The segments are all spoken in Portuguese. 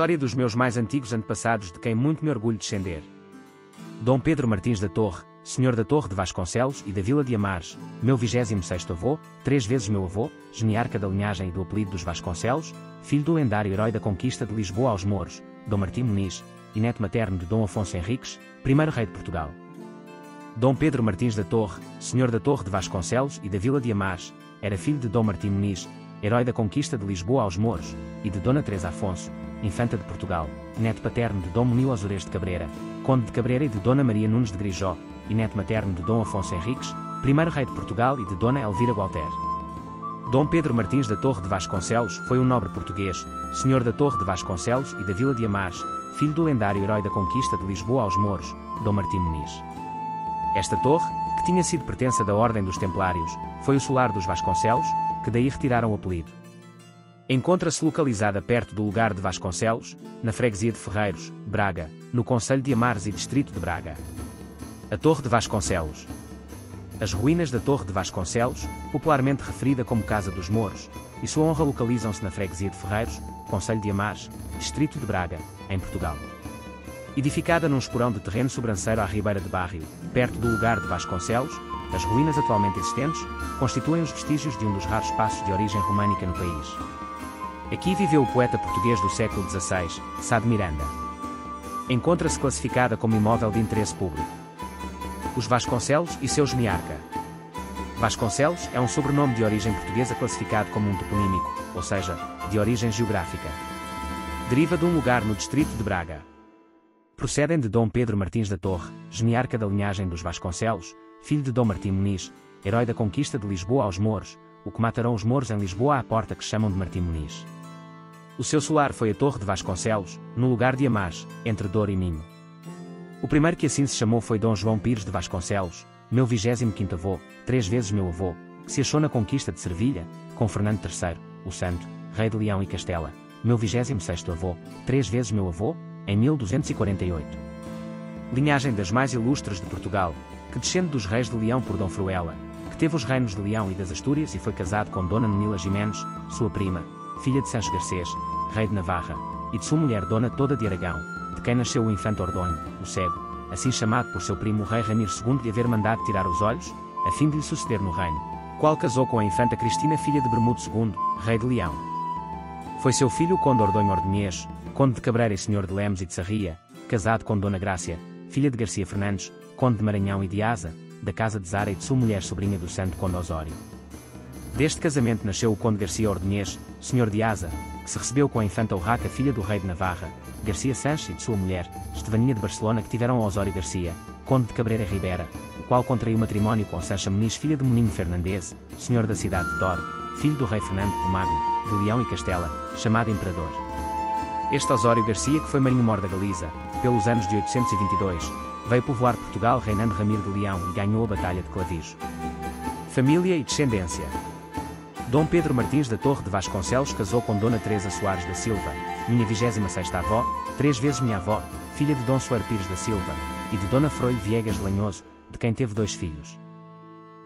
história dos meus mais antigos antepassados de quem muito me orgulho descender. Dom Pedro Martins da Torre, senhor da Torre de Vasconcelos e da Vila de Amares, meu 26º avô, três vezes meu avô, geniarca da linhagem e do apelido dos Vasconcelos, filho do lendário herói da conquista de Lisboa aos Mouros, Dom Martim Muniz, e neto materno de Dom Afonso Henriques, primeiro rei de Portugal. Dom Pedro Martins da Torre, senhor da Torre de Vasconcelos e da Vila de Amares, era filho de Dom Martim Muniz, herói da conquista de Lisboa aos Mouros, e de Dona Teresa Afonso, infanta de Portugal, neto paterno de Dom Munil Osores de Cabreira, conde de Cabreira e de Dona Maria Nunes de Grijó, e neto materno de Dom Afonso Henriques, primeiro rei de Portugal e de Dona Elvira Gualter. Dom Pedro Martins da Torre de Vasconcelos foi um nobre português, senhor da Torre de Vasconcelos e da Vila de Amares, filho do lendário herói da conquista de Lisboa aos Mouros, Dom Martim Muniz. Esta torre, que tinha sido pertença da Ordem dos Templários, foi o solar dos Vasconcelos, que daí retiraram o apelido. Encontra-se localizada perto do lugar de Vasconcelos, na freguesia de Ferreiros, Braga, no Conselho de Amares e Distrito de Braga. A Torre de Vasconcelos. As ruínas da Torre de Vasconcelos, popularmente referida como Casa dos Mouros, e sua honra localizam-se na freguesia de Ferreiros, Conselho de Amares, Distrito de Braga, em Portugal. Edificada num esporão de terreno sobranceiro à ribeira de Barrio, perto do lugar de Vasconcelos, as ruínas atualmente existentes constituem os vestígios de um dos raros espaços de origem românica no país. Aqui viveu o poeta português do século XVI, Sá de Miranda. Encontra-se classificada como imóvel de interesse público. Os Vasconcelos e seus Miarca. Vasconcelos é um sobrenome de origem portuguesa classificado como um toponímico, ou seja, de origem geográfica. Deriva de um lugar no distrito de Braga. Procedem de Dom Pedro Martins da Torre, geniarca da linhagem dos Vasconcelos, filho de Dom Martim Muniz, herói da conquista de Lisboa aos Mouros, o que matarão os Mouros em Lisboa à porta que chamam de Martim Muniz. O seu solar foi a Torre de Vasconcelos, no lugar de Amás, entre Douro e Minho. O primeiro que assim se chamou foi Dom João Pires de Vasconcelos, meu 25 avô, três vezes meu avô, que se achou na conquista de Servilha, com Fernando III, o Santo, rei de Leão e Castela, meu 26 avô, três vezes meu avô, em 1248. Linhagem das mais ilustres de Portugal, que descende dos reis de Leão por Dom Fruela, que teve os reinos de Leão e das Astúrias e foi casado com Dona Nenila Jiménez, sua prima, filha de Sancho Garcês, rei de Navarra, e de sua mulher Dona Toda de Aragão, de quem nasceu o infante Ordonho, o cego, assim chamado por seu primo o rei Ramiro II de haver mandado tirar os olhos, a fim de lhe suceder no reino, qual casou com a infanta Cristina filha de Bermudo II, rei de Leão. Foi seu filho o conde Ordonho Ordonhês, conde de Cabreira e senhor de Lemos e de Sarria, casado com Dona Grácia, filha de Garcia Fernandes, conde de Maranhão e de Asa, da casa de Zara e de sua mulher sobrinha do santo conde Osório. Deste casamento nasceu o conde Garcia Ordonhês, senhor de Asa, que se recebeu com a infanta Urraca filha do rei de Navarra, Garcia Sanches e de sua mulher, Estevania de Barcelona que tiveram Osório Garcia, conde de Cabreira Ribeira, o qual contraiu matrimónio com Sancha Muniz filha de Moninho Fernandes, senhor da cidade de Douro, filho do rei Fernando o Magno, de Leão e Castela, chamado Imperador. Este Osório Garcia que foi marinho-mor da Galiza, pelos anos de 822, veio povoar Portugal reinando Ramiro de Leão e ganhou a Batalha de Clavijo. Família e descendência Dom Pedro Martins da Torre de Vasconcelos casou com Dona Teresa Soares da Silva, minha 26ª avó, três vezes minha avó, filha de Dom Soares Pires da Silva, e de Dona Froilho Viegas Lanhoso, de quem teve dois filhos.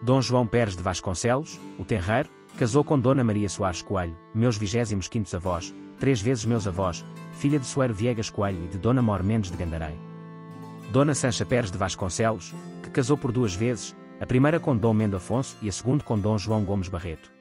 Dom João Pérez de Vasconcelos, o terreiro, casou com Dona Maria Soares Coelho, meus 25 avós, três vezes meus avós, filha de Soeiro Viegas Coelho e de Dona Mor Mendes de Gandarém. Dona Sancha Pérez de Vasconcelos, que casou por duas vezes, a primeira com Dom Mendo Afonso e a segunda com Dom João Gomes Barreto.